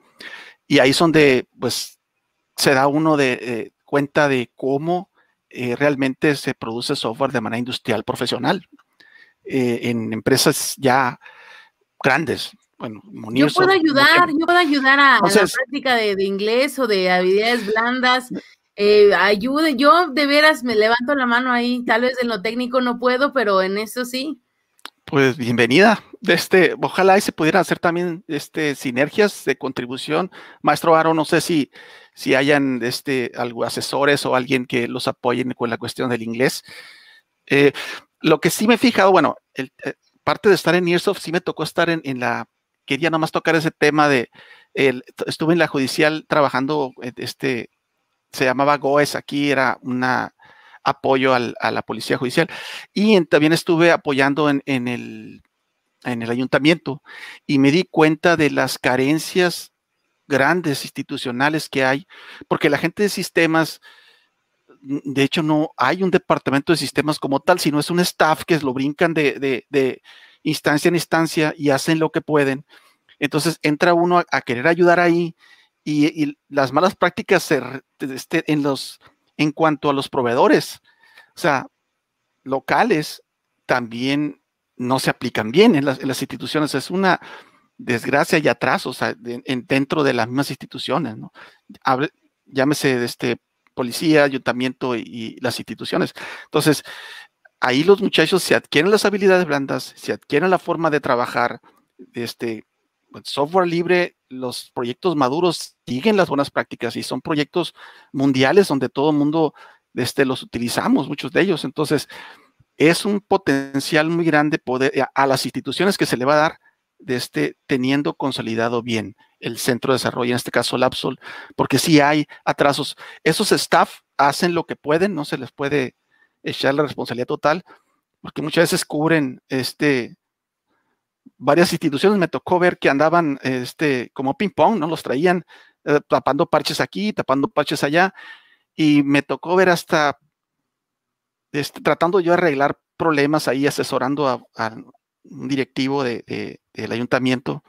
Y ahí es donde, pues, se da uno de eh, cuenta de cómo eh, realmente se produce software de manera industrial profesional eh, en empresas ya grandes. Bueno, como Yo puedo ayudar, yo puedo ayudar a, a la Entonces- práctica de, de inglés o de habilidades blandas. Eh, ayude, yo de veras me levanto la mano ahí, tal vez en lo técnico no puedo, pero en eso sí. Pues bienvenida. Este, ojalá y se pudieran hacer también este, sinergias de contribución. Maestro Aro, no sé si, si hayan este, algo, asesores o alguien que los apoyen con la cuestión del inglés. Eh, lo que sí me he fijado, bueno, el, eh, parte de estar en Nearsoft, sí me tocó estar en, en la, quería nomás tocar ese tema de, estuve en la judicial trabajando, eh, este, se llamaba GOES, aquí era una apoyo a la policía judicial y en- también estuve apoyando en, en el, en el ayuntamiento y me di cuenta de las carencias grandes institucionales que hay, porque la gente de sistemas, de hecho no hay un departamento de sistemas como tal, sino es un staff que lo brincan de, de- instancia en instancia y hacen lo que pueden. Entonces entra uno a, querer ayudar ahí y, y las malas prácticas se este, en, los, en cuanto a los proveedores, o sea, locales, también no se aplican bien en las, instituciones. Es una desgracia y atraso o sea, de- en- dentro de las mismas instituciones. llámese de este, policía, ayuntamiento y, las instituciones. Entonces, ahí los muchachos se adquieren las habilidades blandas, se adquieren la forma de trabajar, este, pues, software libre, los proyectos maduros siguen las buenas prácticas y son proyectos mundiales donde todo el mundo este, los utilizamos, muchos de ellos. Entonces, es un potencial muy grande a las instituciones que se le va a dar de este teniendo consolidado bien el centro de desarrollo, en este caso Lapsol, porque sí hay atrasos. Esos staff hacen lo que pueden, no se les puede echar la responsabilidad total, porque muchas veces cubren este varias instituciones me tocó ver que andaban este como ping pong, ¿no? Los traían eh, tapando parches aquí, tapando parches allá y me tocó ver hasta este, tratando yo de arreglar problemas ahí, asesorando a un directivo de, de- del ayuntamiento.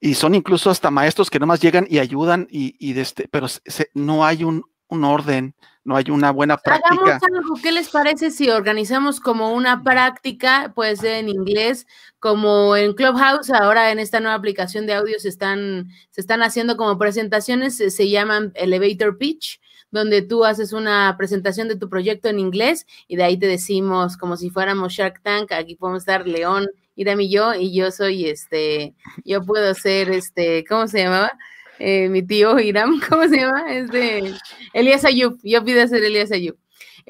Y son incluso hasta maestros que nomás llegan y ayudan, y, y de este, pero se- no hay un, un orden, no hay una buena práctica. Hagamos algo, ¿qué les parece si organizamos como una práctica, puede ser en inglés, como en Clubhouse, ahora en esta nueva aplicación de audio se están, se están haciendo como presentaciones, se, se llaman Elevator Pitch, donde tú haces una presentación de tu proyecto en inglés y de ahí te decimos como si fuéramos Shark Tank, aquí podemos estar León, Iram y yo, y yo soy este, yo puedo ser este, ¿cómo se llamaba? Eh, mi tío Iram, ¿cómo se llama? Este, Elías Ayub, yo pido ser Elías Ayub.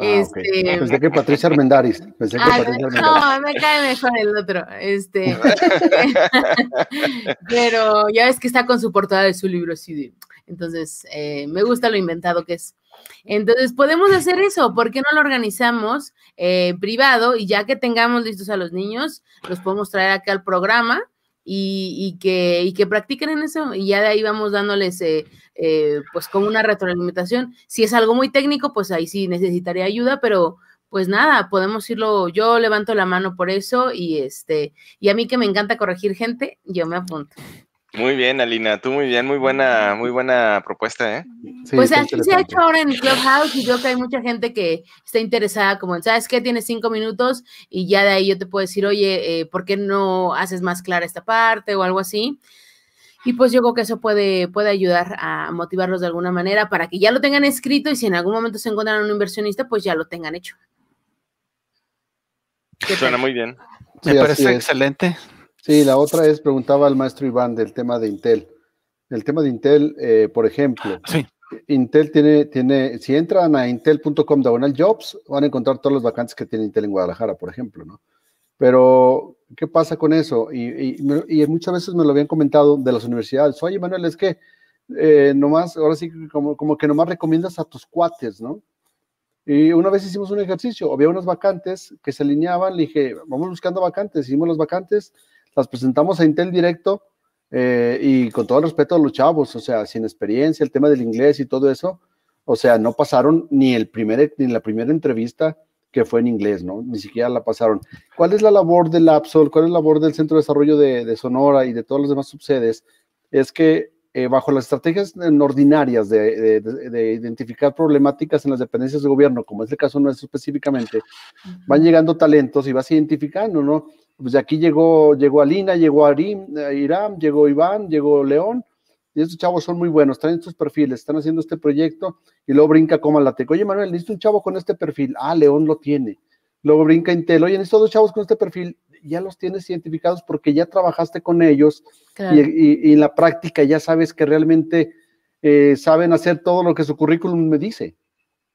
Ah. Este, Pensé que Patricia Armendaris. Pensé que Patricia Armendaris. no, me cae mejor el otro. Este, pero ya ves que está con su portada de su libro así de Entonces, eh, me gusta lo inventado que es. Entonces, podemos hacer eso. ¿Por qué no lo organizamos eh, privado? Y ya que tengamos listos a los niños, los podemos traer acá al programa y, que, practiquen en eso. Y ya de ahí vamos dándoles, eh, eh, pues, como una retroalimentación. Si es algo muy técnico, pues ahí sí necesitaría ayuda, pero pues nada, podemos irlo, yo levanto la mano por eso y este, y a mí que me encanta corregir gente, yo me apunto. Muy bien, Alina, tú muy bien, muy buena, muy buena propuesta, ¿eh? pues así se ha hecho ahora en Clubhouse y creo que hay mucha gente que está interesada, como, ¿sabes qué? Tienes cinco minutos y ya de ahí yo te puedo decir, oye, eh, ¿por qué no haces más clara esta parte o algo así? Y pues yo creo que eso puede, puede ayudar a motivarlos de alguna manera para que ya lo tengan escrito y si en algún momento se encuentran un inversionista, pues ya lo tengan hecho. Suena muy bien. Me parece excelente. Sí, la otra es, preguntaba al maestro Iván del tema de Intel. El tema de Intel, eh, por ejemplo, Intel tiene, tiene, si entran a intel.com diagonal jobs, van a encontrar todos los vacantes que tiene Intel en Guadalajara, por ejemplo, ¿no? Pero, ¿qué pasa con eso? Y, y, muchas veces me lo habían comentado de las universidades. Oye, Manuel, es que eh, nomás, ahora sí, como, como que nomás recomiendas a tus cuates, ¿no? Y una vez hicimos un ejercicio, había unas vacantes que se alineaban, le dije, vamos buscando vacantes, hicimos las vacantes, las presentamos a Intel directo eh, y con todo el respeto a los chavos, o sea, sin experiencia, el tema del inglés y todo eso, o sea, no pasaron ni, el primer, ni la primera entrevista que fue en inglés, ¿no? Ni siquiera la pasaron. ¿Cuál es la labor del APSOL? ¿Cuál es la labor del Centro de Desarrollo de, Sonora y de todos los demás subsedes? Es que eh, bajo las estrategias ordinarias de, de, identificar problemáticas en las dependencias de gobierno, como es el caso nuestro específicamente, van llegando talentos y vas identificando, ¿no? Pues de aquí llegó, llegó Alina, llegó Arim, eh, Iram, llegó Iván, llegó León, y estos chavos son muy buenos, traen estos perfiles, están haciendo este proyecto, y luego brinca como la Oye, Manuel, necesito un chavo con este perfil. Ah, León lo tiene. Luego brinca Intel. Oye, necesito dos chavos con este perfil. Ya los tienes identificados porque ya trabajaste con ellos y, en la práctica ya sabes que realmente eh, saben hacer todo lo que su currículum me dice.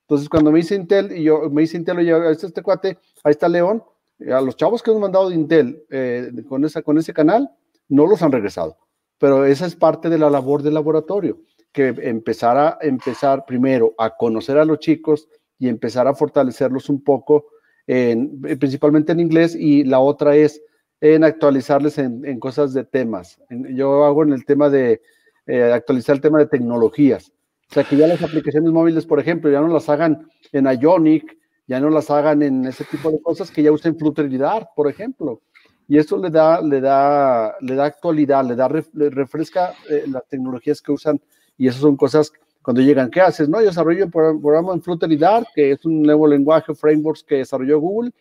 Entonces, cuando me dice Intel, y yo me dice Intel, oye, este, este cuate, ahí está León, a los chavos que hemos mandado de Intel eh, con, esa, con ese canal, no los han regresado. Pero esa es parte de la labor del laboratorio, que empezar a empezar primero a conocer a los chicos y empezar a fortalecerlos un poco, en, principalmente en inglés, y la otra es en actualizarles en, cosas de temas. yo hago en el tema de eh, actualizar el tema de tecnologías. O sea, que ya las aplicaciones móviles, por ejemplo, ya no las hagan en Ionic, ya no las hagan en ese tipo de cosas, que ya usen Flutter y Dart, por ejemplo. Y eso le da, le da, le da actualidad, le da, refresca eh, las tecnologías que usan. Y eso son cosas cuando llegan, ¿qué haces? No, yo desarrollo un programa en Flutter y Dart, que es un nuevo lenguaje, frameworks que desarrolló Google.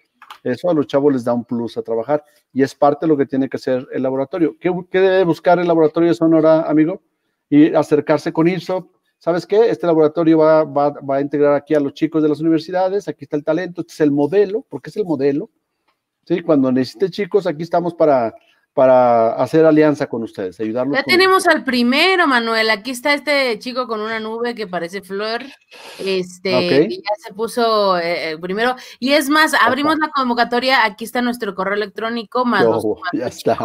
Eso a los chavos les da un plus a trabajar y es parte de lo que tiene que hacer el laboratorio. ¿Qué, qué debe buscar el laboratorio de Sonora, amigo? Y acercarse con IRSOP, ¿sabes qué? Este laboratorio va, va, a integrar aquí a los chicos de las universidades, aquí está el talento, este es el modelo, porque es el modelo. ¿sí? Cuando necesite chicos, aquí estamos para, para hacer alianza con ustedes, ayudarlos. Ya tenemos al primero, Manuel. Aquí está este chico con una nube que parece flor. Este, ya se puso eh, primero. Y es más, abrimos la convocatoria. Aquí está nuestro correo electrónico, más ya está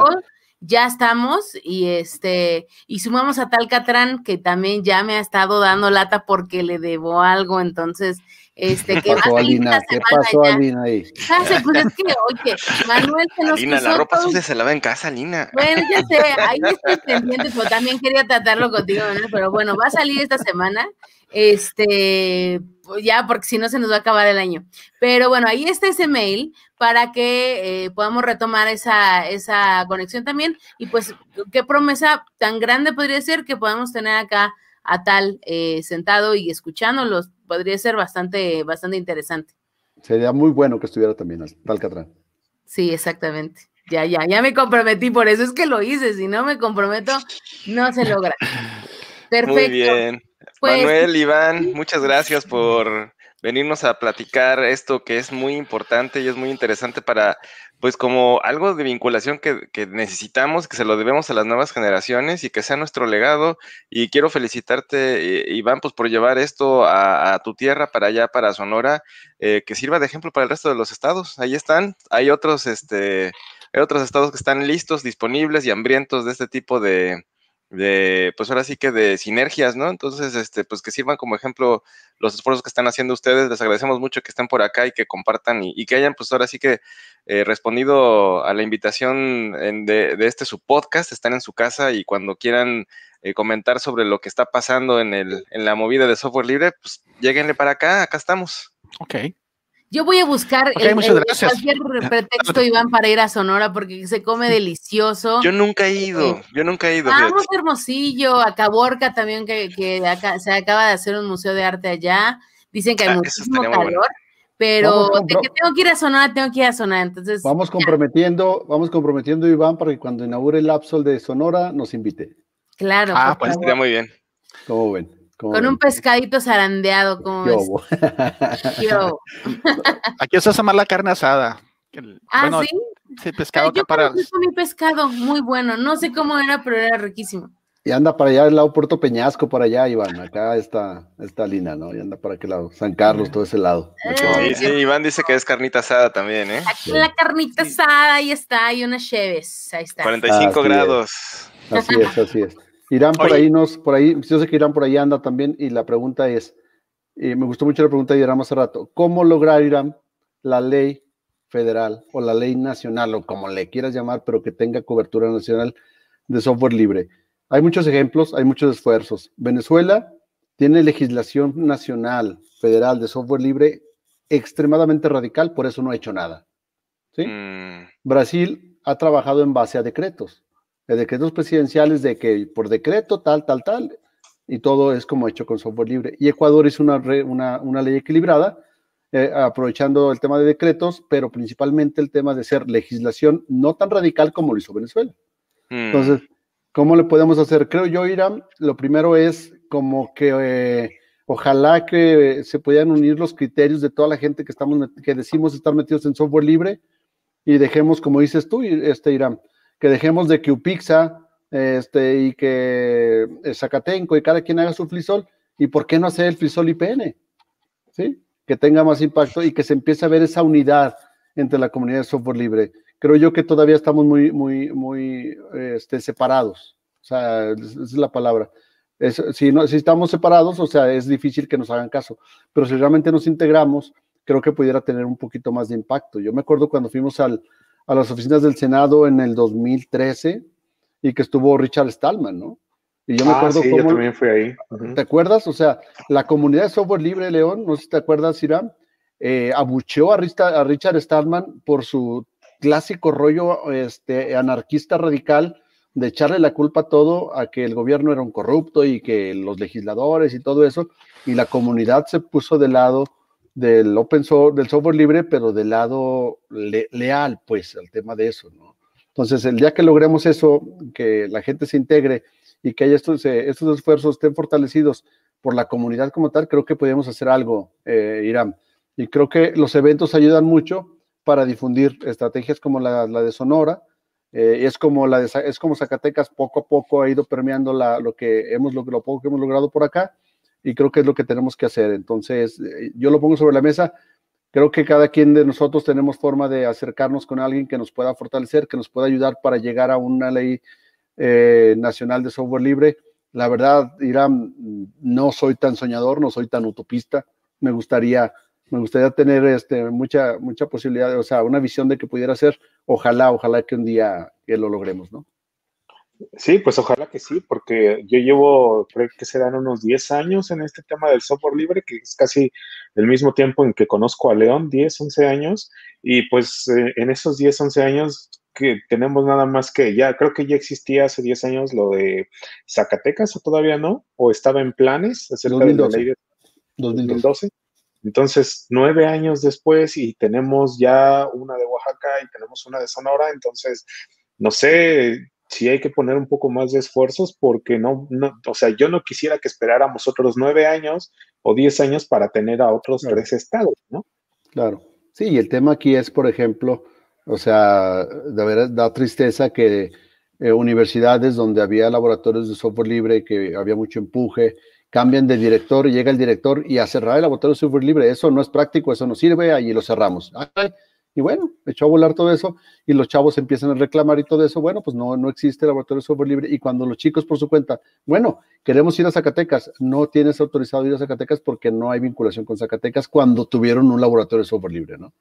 ya estamos y este y sumamos a Talcatrán que también ya me ha estado dando lata porque le debo algo, entonces este ¿Qué pasó, Alina? ¿Qué pasó, Alina ahí? Ah, pues es que, oye, Manuel se nos Alina, la ropa sucia se lava en casa, Alina. Bueno, ya sé, ahí estoy pendiente, pero también quería tratarlo contigo, Manuel, pero bueno, va a salir esta semana este, pues ya, porque si no se nos va a acabar el año. Pero bueno, ahí está ese mail para que eh, podamos retomar esa, esa conexión también. Y pues, qué promesa tan grande podría ser que podamos tener acá a tal eh, sentado y escuchándolos. Podría ser bastante, bastante interesante. Sería muy bueno que estuviera también tal Catrán. Sí, exactamente. Ya, ya, ya me comprometí, por eso es que lo hice. Si no me comprometo, no se logra. Perfecto. Muy bien. Pues, Manuel, Iván, muchas gracias por venirnos a platicar esto que es muy importante y es muy interesante para, pues como algo de vinculación que, necesitamos, que se lo debemos a las nuevas generaciones y que sea nuestro legado. Y quiero felicitarte, eh, Iván, pues por llevar esto a, tu tierra, para allá, para Sonora, eh, que sirva de ejemplo para el resto de los estados. Ahí están, hay otros, este, hay otros estados que están listos, disponibles y hambrientos de este tipo de, de, pues ahora sí que de sinergias, ¿no? Entonces, este, pues que sirvan como ejemplo los esfuerzos que están haciendo ustedes. Les agradecemos mucho que estén por acá y que compartan y, que hayan, pues ahora sí que eh, respondido a la invitación de, este su podcast. Están en su casa y cuando quieran eh, comentar sobre lo que está pasando en, el, en la movida de software libre, pues lleguenle para acá, acá estamos. Ok. Yo voy a buscar el, cualquier pretexto, Iván, para ir a Sonora porque se come delicioso. Yo nunca he ido, yo nunca he ido. Vamos Hermosillo, a Caborca también, que, se acaba de hacer un museo de arte allá. Dicen que hay ah, muchísimo calor, pero de que tengo que ir a Sonora, tengo que ir a Sonora. Entonces, vamos comprometiendo, vamos comprometiendo, Iván, para que cuando inaugure el Absol de Sonora nos invite. Claro. Ah, pues estaría muy bien. ¿Cómo ven? Con un pescadito zarandeado, como Yo. Aquí se hace más la carne asada. ah, sí. Sí, pescado Yo para... mi pescado, muy bueno. No sé cómo era, pero era riquísimo. Y anda para allá al lado Puerto Peñasco, por allá, Iván. Acá está, está Lina, ¿no? Y anda para aquel lado. San Carlos, todo ese lado. Sí, sí, Iván dice que es carnita asada también, ¿eh? Aquí la carnita asada, ahí está, y unas cheves. Ahí está. 45 grados. Así es, así es. Irán por ahí nos, por ahí, yo sé que Irán por ahí anda también, y la pregunta es, y me gustó mucho la pregunta de Irán hace rato, ¿cómo lograr, Irán, la ley federal o la ley nacional, o como le quieras llamar, pero que tenga cobertura nacional de software libre? Hay muchos ejemplos, hay muchos esfuerzos. Venezuela tiene legislación nacional, federal de software libre extremadamente radical, por eso no ha hecho nada. ¿sí? Mm. Brasil ha trabajado en base a decretos de decretos presidenciales de que por decreto tal, tal, tal, y todo es como hecho con software libre. Y Ecuador hizo una, una, una ley equilibrada, eh, aprovechando el tema de decretos, pero principalmente el tema de ser legislación no tan radical como lo hizo Venezuela. Hmm. Entonces, ¿cómo le podemos hacer? Creo yo, Irán, lo primero es como que eh, ojalá que se puedan unir los criterios de toda la gente que, estamos, que decimos estar metidos en software libre y dejemos, como dices tú, este Irán, que dejemos de que Upixa este, y que Zacatenco y cada quien haga su flisol, y por qué no hacer el flisol IPN, ¿sí? Que tenga más impacto y que se empiece a ver esa unidad entre la comunidad de software libre. Creo yo que todavía estamos muy, muy, muy este, separados, o sea, esa es la palabra. si, no, si estamos separados, o sea, es difícil que nos hagan caso, pero si realmente nos integramos, creo que pudiera tener un poquito más de impacto. Yo me acuerdo cuando fuimos al, a las oficinas del Senado en el 2013 y que estuvo Richard Stallman, ¿no? Y yo me ah, acuerdo sí, cómo. Yo también fui ahí. ¿Te acuerdas? O sea, la comunidad de software libre, León, no sé si te acuerdas, Irán, eh, abucheó a, a, Richard Stallman por su clásico rollo este, anarquista radical de echarle la culpa a todo a que el gobierno era un corrupto y que los legisladores y todo eso, y la comunidad se puso de lado del open source, del software libre, pero del lado leal, pues, al tema de eso, ¿no? Entonces, el día que logremos eso, que la gente se integre y que estos, eh, estos esfuerzos estén fortalecidos por la comunidad como tal, creo que podemos hacer algo, eh, Irán. Y creo que los eventos ayudan mucho para difundir estrategias como la, la de Sonora. Eh, es, como la de, es como Zacatecas poco a poco ha ido permeando lo, que hemos, lo poco que hemos logrado por acá y creo que es lo que tenemos que hacer. Entonces, eh, yo lo pongo sobre la mesa. Creo que cada quien de nosotros tenemos forma de acercarnos con alguien que nos pueda fortalecer, que nos pueda ayudar para llegar a una ley eh, nacional de software libre. La verdad, Irán, no soy tan soñador, no soy tan utopista. Me gustaría, me gustaría tener este, mucha, mucha posibilidad, o sea, una visión de que pudiera ser. Ojalá, ojalá que un día que lo logremos, ¿no? Sí, pues ojalá que sí, porque yo llevo, creo que serán unos 10 años en este tema del software libre, que es casi el mismo tiempo en que conozco a León, 10, 11 años, y pues eh, en esos 10, 11 años que tenemos nada más que ya, creo que ya existía hace 10 años lo de Zacatecas, o todavía no, o estaba en planes acerca 2012. de la ley de 2012. Entonces, nueve años después y tenemos ya una de Oaxaca y tenemos una de Sonora, entonces, no sé, sí hay que poner un poco más de esfuerzos porque no, no, o sea, yo no quisiera que esperáramos otros nueve años o diez años para tener a otros tres estados, ¿no? Claro. Sí, y el tema aquí es, por ejemplo, o sea, de verdad da tristeza que eh, universidades donde había laboratorios de software libre, que había mucho empuje, cambian de director llega el director y a cerrar el laboratorio de software libre, eso no es práctico, eso no sirve, allí lo cerramos. Y bueno, echó a volar todo eso y los chavos empiezan a reclamar y todo eso. Bueno, pues no, no existe laboratorio de software libre. Y cuando los chicos por su cuenta, bueno, queremos ir a Zacatecas, no tienes autorizado ir a Zacatecas porque no hay vinculación con Zacatecas cuando tuvieron un laboratorio de software libre, ¿no?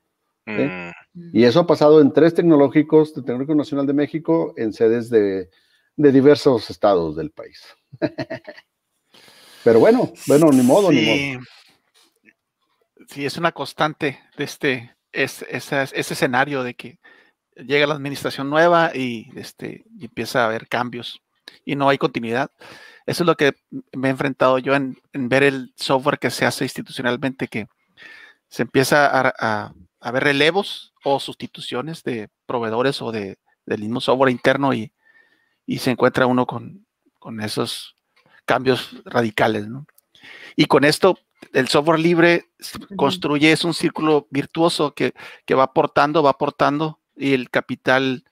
Mm, Y eso ha pasado en tres tecnológicos de Tecnológico Nacional de México en sedes de, de diversos estados del país. Pero bueno, bueno, ni modo, ni modo. Sí, es una constante de este, es, ese escenario de que llega la administración nueva y, este, y empieza a haber cambios y no hay continuidad. Eso es lo que me he enfrentado yo en, en ver el software que se hace institucionalmente, que se empieza a, a- a ver relevos o sustituciones de proveedores o de, del mismo software interno y, y se encuentra uno con, con esos cambios radicales. ¿no? Y con esto, el software libre construye, es un círculo virtuoso que, que va aportando, va aportando y el capital,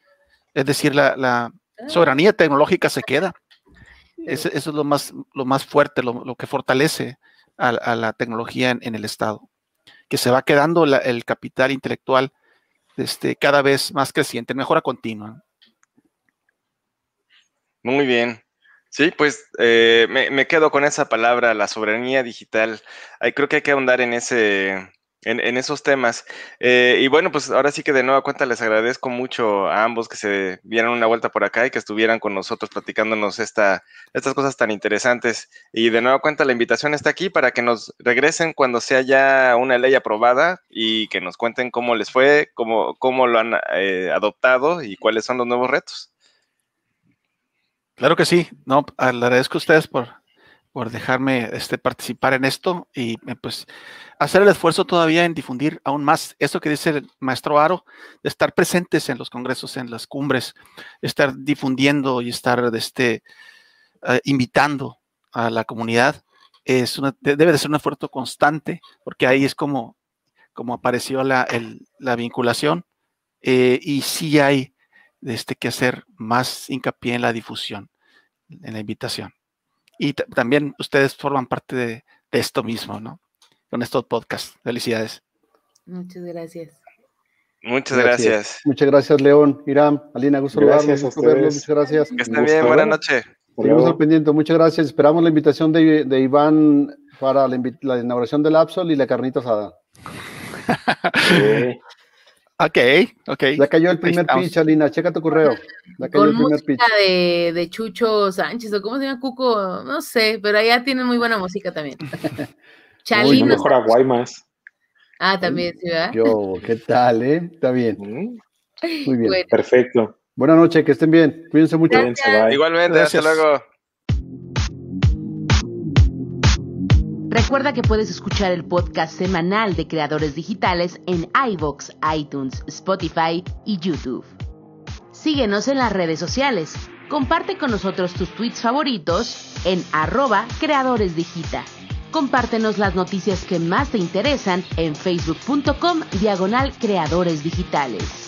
es decir, la, la soberanía tecnológica se queda. Ese- eso es lo más, lo más fuerte, lo, lo que fortalece a, a la tecnología en, en el Estado, que se va quedando la- el capital intelectual este, cada vez más creciente, mejora continua. Muy bien. Sí, pues eh, me, me quedo con esa palabra, la soberanía digital. Ay, creo que hay que ahondar en ese, en, en esos temas. Eh, y bueno, pues ahora sí que de nueva cuenta les agradezco mucho a ambos que se dieran una vuelta por acá y que estuvieran con nosotros platicándonos esta, estas cosas tan interesantes. Y de nueva cuenta la invitación está aquí para que nos regresen cuando sea ya una ley aprobada y que nos cuenten cómo les fue, cómo, cómo lo han eh, adoptado y cuáles son los nuevos retos. Claro que sí, no, agradezco a ustedes por, por dejarme este, participar en esto y eh, pues hacer el esfuerzo todavía en difundir aún más eso que dice el maestro Aro, de estar presentes en los congresos, en las cumbres, estar difundiendo y estar este, eh, invitando a la comunidad. Es debe de ser un esfuerzo constante porque ahí es como, como apareció la, la vinculación eh, y sí hay este, que hacer más hincapié en la difusión, en la invitación. Y ta- también ustedes forman parte de, de esto mismo, ¿no? Con estos podcasts. Felicidades. Muchas gracias. Muchas gracias. Muchas gracias, León, Irán, Alina, gusto Gracias a verlos, muchas gracias. Que estén bien, buenas noches. Seguimos al pendiente, muchas gracias. Esperamos la invitación de, de Iván para la, la inauguración del Absol y la carnita asada. Sí. Ok, ok. Ya cayó el primer pitch, Alina, checa tu correo. Ya cayó Con el primer pitch. música de, de Chucho Sánchez, o cómo se llama Cuco, no sé, pero allá tienen muy buena música también. Uy, Chalino. no mejor a Guaymas. Ah, también, sí, ¿verdad? Yo, ¿qué tal, eh? Está bien, Mm, muy bien. Bueno, Perfecto. Buenas noches, que estén bien. Cuídense mucho. Gracias. Igualmente, Gracias. hasta luego. Recuerda que puedes escuchar el podcast semanal de creadores digitales en iVoox, iTunes, Spotify y YouTube. Síguenos en las redes sociales. Comparte con nosotros tus tweets favoritos en arroba creadoresdigita. Compártenos las noticias que más te interesan en facebook.com diagonal creadores digitales.